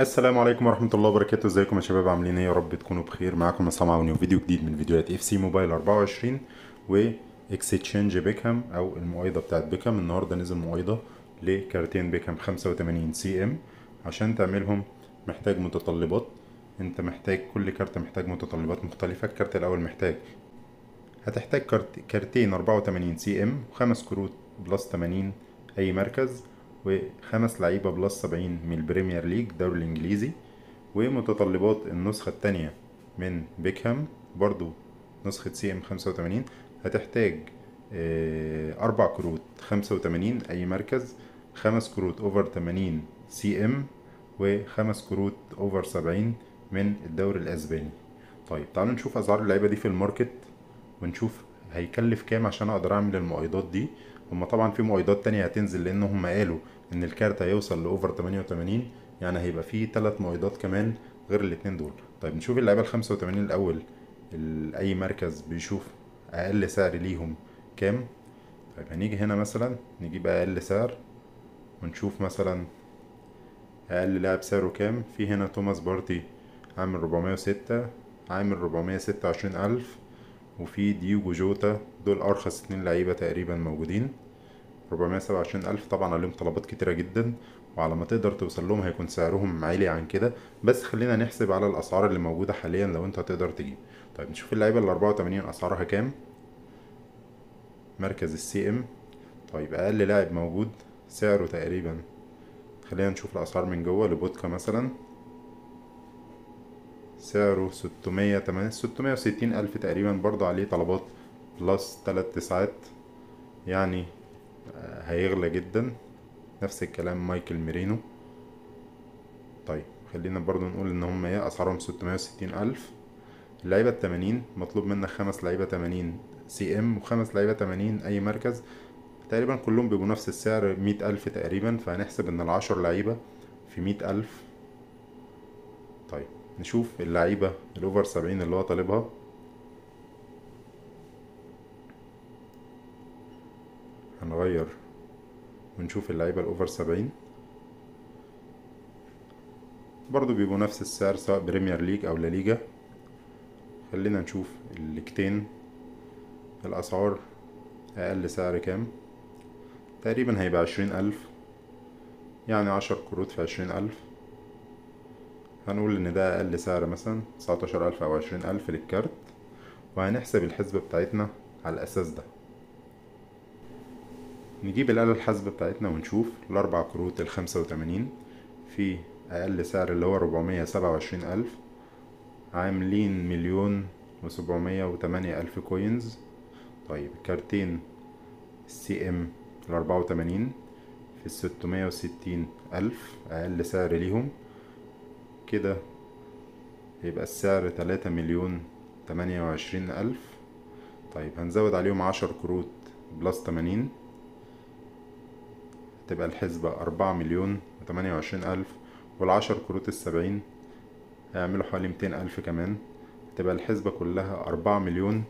السلام عليكم ورحمة الله وبركاته. ازيكم يا شباب؟ عاملين إيه؟ يا رب تكونوا بخير. معاكم عصام عوني وفيديو جديد من فيديوهات FC Mobile 24 و exchange بيكهام أو المقايضة بتاعت بيكهام. النهاردة نزل مقايضة لكارتين بيكهام 85 CM. عشان تعملهم محتاج متطلبات. انت محتاج كل كارت محتاج متطلبات مختلفة. الكارت الأول محتاج هتحتاج كارت كارتين 84 CM وخمس كروت plus 80 أي مركز. وخمس لعيبة plus 70 من ال Premier League الدوري الإنجليزي ومتطلبات النسخة التانية من بيكهام برضو نسخة CM 85 هتحتاج آه، أربع كروت 85 أي مركز خمس كروت over 80 CM وخمس كروت over 70 من الدوري الأسباني. طيب تعالوا نشوف أسعار اللعيبة دي في ال market ونشوف هيكلف كام عشان أقدر أعمل المؤيدات دي. هما طبعا في مؤيدات تانية هتنزل لأن هما قالوا إن الكارت هيوصل لأوفر 88 يعني هيبقى فيه تلات مؤيدات كمان غير الاتنين دول. طيب نشوف اللعيبة ال 85 الأول. ال- أي مركز بيشوف أقل سعر ليهم كام؟ طيب هنيجي هنا مثلا نجيب أقل سعر ونشوف مثلا أقل لاعب سعره كام. في هنا توماس بارتي عامل 406 عامل 426 ألف وفي ديوجو جوتا دول أرخص اتنين لعيبة تقريبا موجودين. 427 ألف. طبعا عليهم طلبات كتيرة جدا وعلى ما تقدر توصل لهم هيكون سعرهم عالي عن كده. بس خلينا نحسب على الأسعار اللي موجودة حاليا لو أنت هتقدر تجيب. طيب نشوف اللعيبة ال 84 أسعارها كام. مركز السي إم. طيب أقل لاعب موجود سعره تقريبا خلينا نشوف الأسعار من جوه. لوبوتكا مثلا. سعره 600 660 ألف تقريبا برضه عليه طلبات plus تلات تسعات. يعني هيغلى جدا. نفس الكلام ميكيل ميرينو. طيب خلينا برضو نقول إن هم إيه أسعارهم 660 ألف. اللعيبة التمانين مطلوب منك خمس لعيبة تمانين CM وخمس لعيبة تمانين أي مركز. تقريبا كلهم بيبقوا نفس السعر مية ألف تقريبا. فهنحسب إن العشر لعيبة في مية ألف. طيب نشوف اللعيبة ال over سبعين اللي هو طالبها. هنغير ونشوف اللعيبة ال over سبعين. برضو بيبقوا نفس السعر سواء Premier League أو La Liga خلينا نشوف الليجتين. الأسعار أقل سعر كام؟ تقريبا هيبقى عشرين ألف. يعني عشر كروت في عشرين ألف. هنقول إن ده أقل سعر مثلا تسعتاشر ألف أو عشرين ألف للكارت. وهنحسب الحسبة بتاعتنا على الأساس ده. نجيب الآلة الحاسبة بتاعتنا ونشوف الأربع كروت الخمسة وتمانين في أقل سعر اللي هو ربعمية سبعة وعشرين ألف عاملين مليون وسبعمية وتمانية ألف coins طيب كارتين ال CM الأربعة وتمانين في الستمية وستين ألف أقل سعر ليهم. كده يبقى السعر تلاتة مليون تمانية وعشرين ألف. طيب هنزود عليهم عشر كروت plus تمانين. تبقى الحسبة أربعة مليون وتمانية وعشرين ألف والعشر كروت السبعين هيعملوا حوالي ميتين ألف كمان. تبقى الحسبة كلها أربعة مليون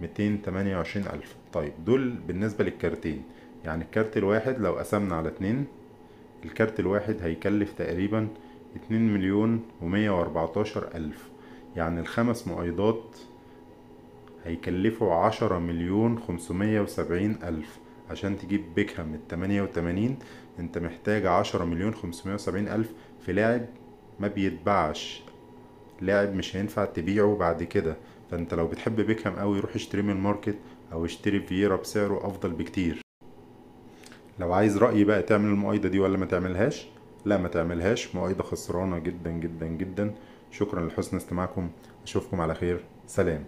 ميتين تمانية وعشرين ألف. طيب دول بالنسبة للكارتين. يعني الكارت الواحد لو قسمنا على اتنين الكارت الواحد هيكلف تقريبا اتنين مليون ومية وأربعتاشر ألف. يعني الخمس مؤيدات هيكلفوا عشرة مليون خمسمية وسبعين ألف. عشان تجيب بيكهام التمانية وتمانين انت محتاج عشرة مليون خمسمية وسبعين ألف في لاعب ما بيتباعش. لاعب مش هينفع تبيعه بعد كده. فانت لو بتحب بيكهام قوي روح اشتريه من الماركت أو اشتري فييرا بسعره افضل بكتير. لو عايز رأيي بقى تعمل المؤيدة دي ولا ما تعملهاش؟ لا ما تعملهاش. مؤيدة خسرانة جدا جدا جدا. شكرا لحسن استماعكم. أشوفكم على خير. سلام.